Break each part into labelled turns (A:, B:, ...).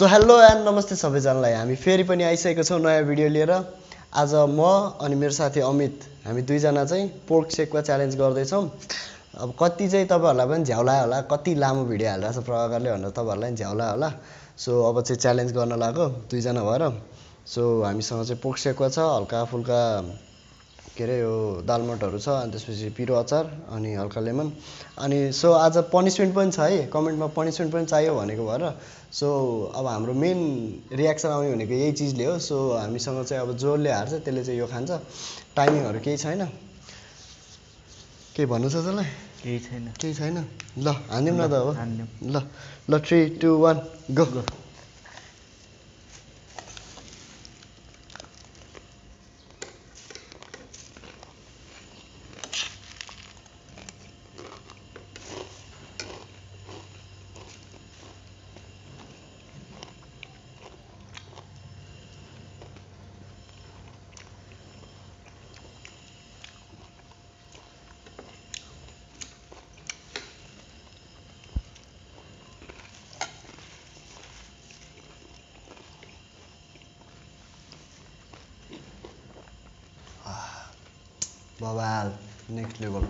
A: So hello and नमस्ते सबैजनालाई। हामी फेरि पनि आइसकेको छौँ नयाँ भिडियो लिएर। आज म अनि मेरो साथी अमित हामी दुईजना चाहिँ पोर्क सेकवा च्यालेन्ज गर्दैछौँ। अब कति चाहिँ तपाईँहरूलाई पनि झ्याउलायो होला कति लामो भिडियो हालिरहेको छ प्रकारले भनेर तपाईँहरूलाई पनि झ्याउलायो होला। सो अब चाहिँ च्यालेन्ज गर्न लाग्यो दुईजना भएर। सो हामीसँग चाहिँ पोर्क सेकवा छ हल्का फुल्का के अरे यो दालमोटहरू छ अनि त्यसपछि पिरो अचार अनि हल्का लेमन। अनि सो आज पनिसमेन्ट पनि छ है कमेन्टमा पनिसमेन्ट पनि चाहियो भनेको भएर सो अब हाम्रो मेन रियाक्सन आउने भनेको यही चिजले हो। सो हामीसँग चाहिँ अब जसले हार्छ त्यसले चाहिँ यो खान्छ। टाइमिङहरू केही छैन। केही भन्नु छ तँलाई
B: केही छैन।
A: केही छैन। ल हानिदिउँ न त अब। ल ल three two one go
B: go.
A: बबाल नेक्स्ट लेभल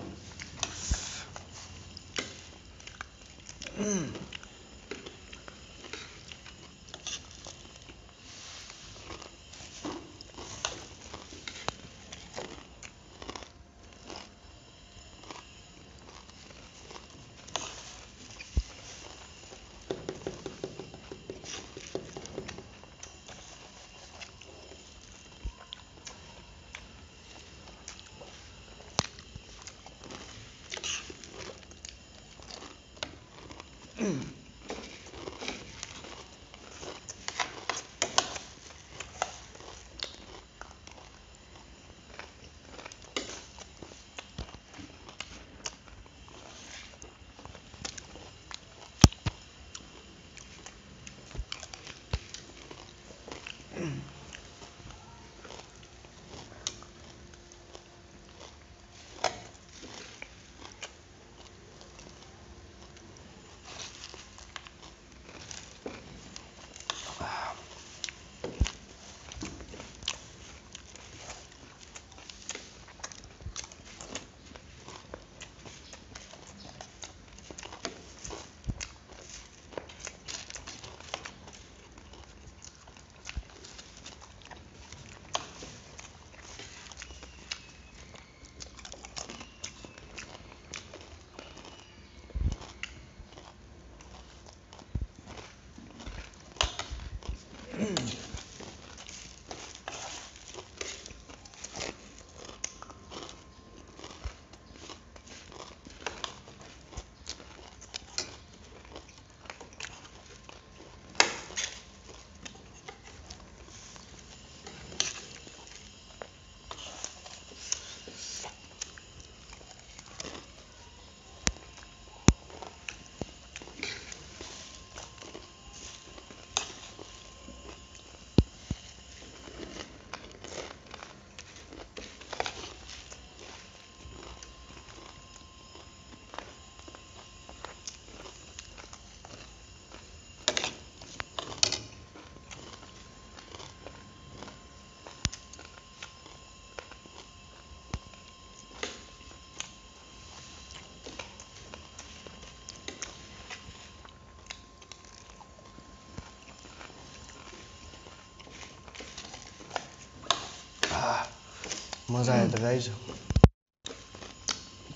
A: मजा आयो त guys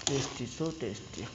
B: tasty so tasty.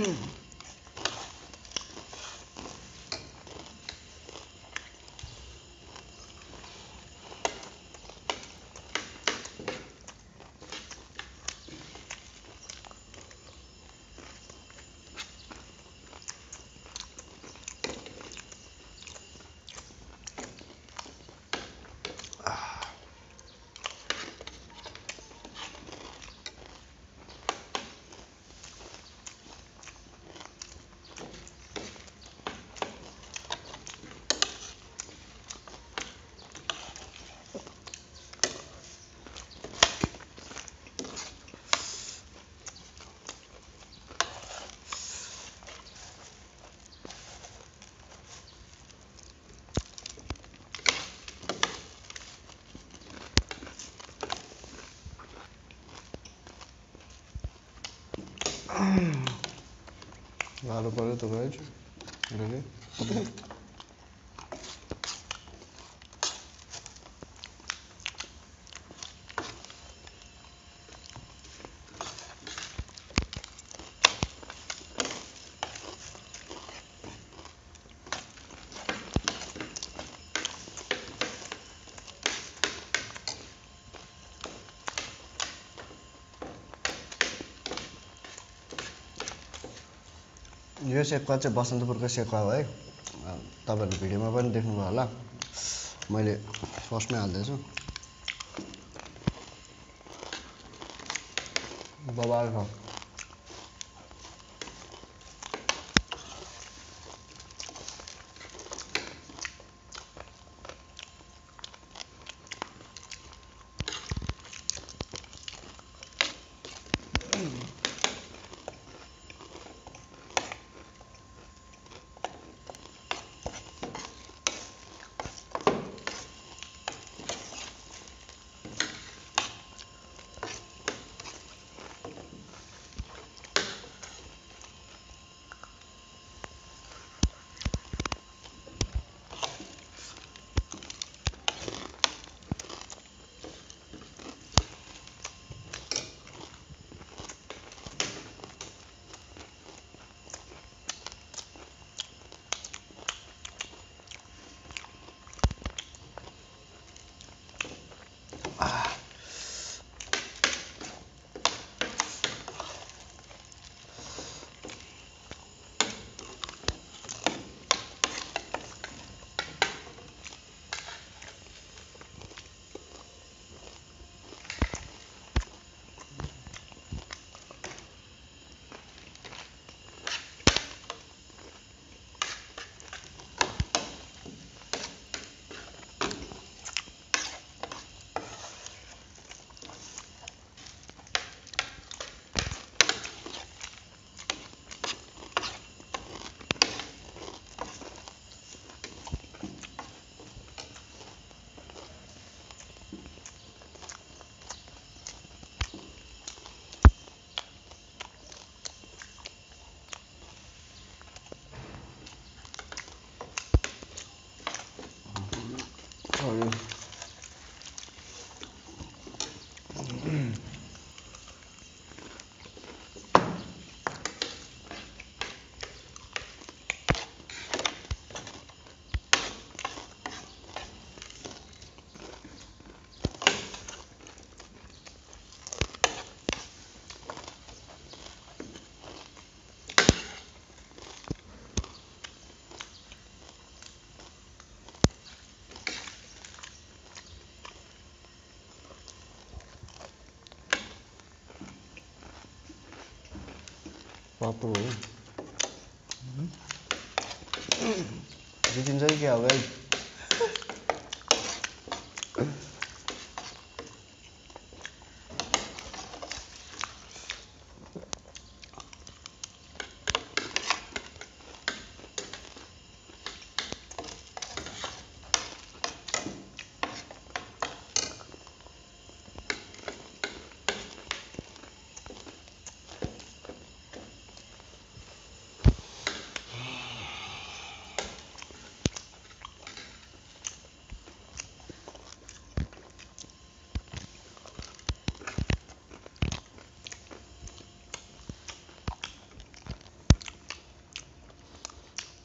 A: mm. ভালো করে তো গাইজ এটাকে यो सेक्वा चाहिँ बसन्तपुरको सेक्वा हो है। तपाईँहरूले भिडियोमा पनि देख्नुभयो होला। मैले फर्स्टमै हाल्दैछु। बबाल पापु हो जितिन्छ कि भाइ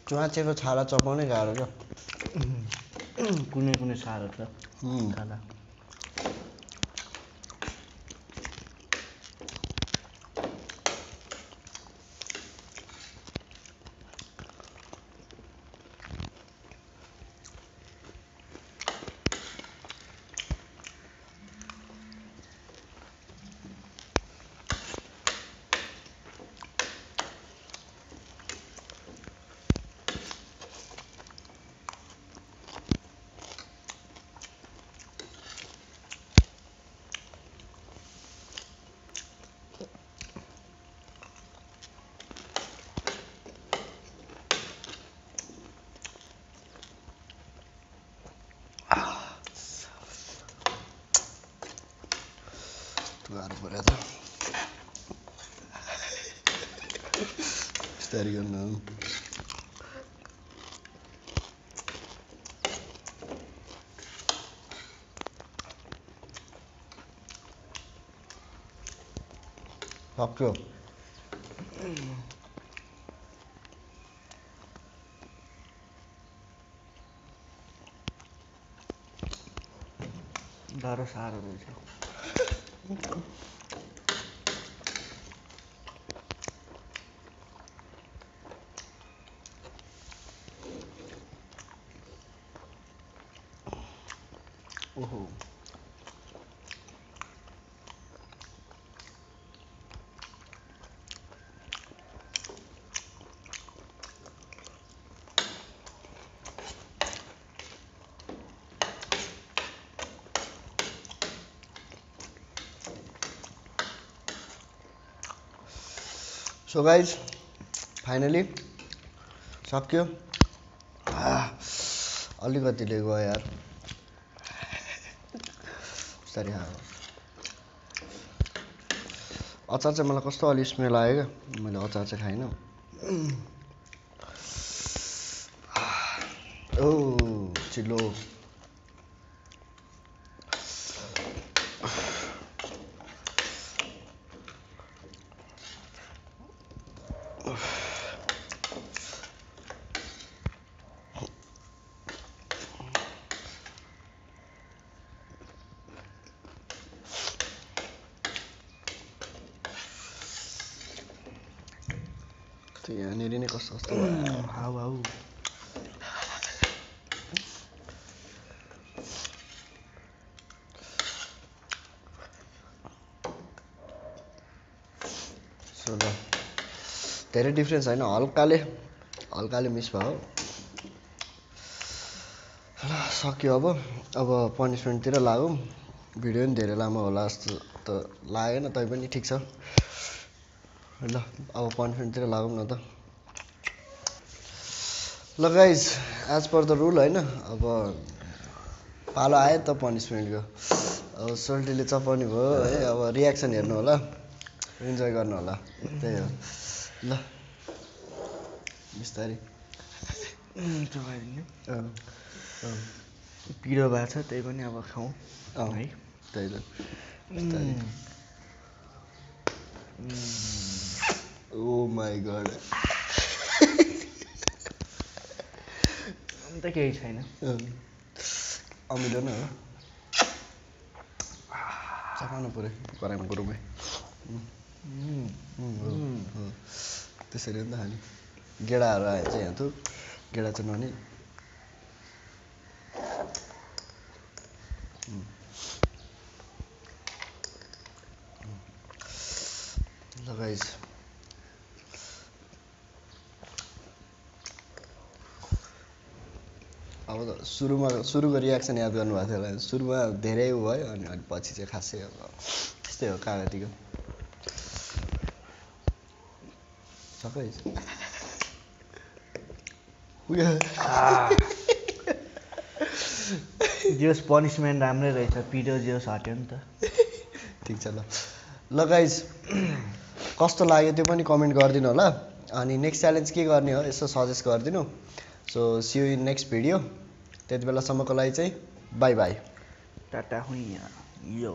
A: चुवाचेको छाला चपाउनै गाह्रो क्या
B: कुनै कुनै साह्रो छ। खाना। गाह्रो पऱ्यो त यस्तो
A: बिस्तारै गर्नु सक्यो
B: गाह्रो साह्रो रहेछ Então.
A: सो गाइज फाइनली सक्यो अलिकतिले गयो यार? अचार चाहिँ मलाई कस्तो अलि स्मेल आयो क्या? मैले अचार चाहिँ खाइनँ। ओ चिल्लो त्यो कस्तो।
B: हाउ हाउ
A: सो ल धेरै डिफ्रेन्स होइन हल्काले हल्काले मिस भयो। ल सक्यो अब। अब पनिसमेन्टतिर लागौँ। भिडियो पनि धेरै लामो होला जस्तो त लागेन तैपनि ठिक छ। ल अब पनिसमेन्टतिर लागौँ न त। ल guys as per the rule होइन अब पालो आयो त पनिसमेन्टको अब सोल्टीले चपाउने भयो है अब रियाक्सन हेर्नु होला इन्जोय गर्नु होला त्यही हो। ल बिस्तारै।
B: पिरो भएको छ त्यही पनि अब खाउँ है।
A: त्यही त बिस्तारै। ओ माई गड
B: अन्त केही छैन।
A: अमिलो नै हो। चपाउनु पऱ्यो। कराइमा गुरुमै। त्यसरी नि त खाने गेडाहरू आयो चाहिँ यहाँ थु गेडा चाहिँ ननि ल अब त सुरुमा सुरुको रियाक्सन याद गर्नुभएको थियो होला। सुरुमा धेरै भयो अनि अनि पछि चाहिँ खासै अब त्यस्तै हो कागतीको। सबै उयो
B: जेस पनिसमेन्ट राम्रै रहेछ। पिरो जेस हट्यो नि त।
A: ठिक छ ल। ल गाइज कस्तो लाग्यो त्यो पनि कमेन्ट गरिदिनु होला। अनि नेक्स्ट च्यालेन्ज के गर्ने हो? यसो सजेस्ट गरिदिनु। So see you in next video त्यति बेलासम्मको लागि चाहिँ बाई बाई
B: टाटा हुइया यो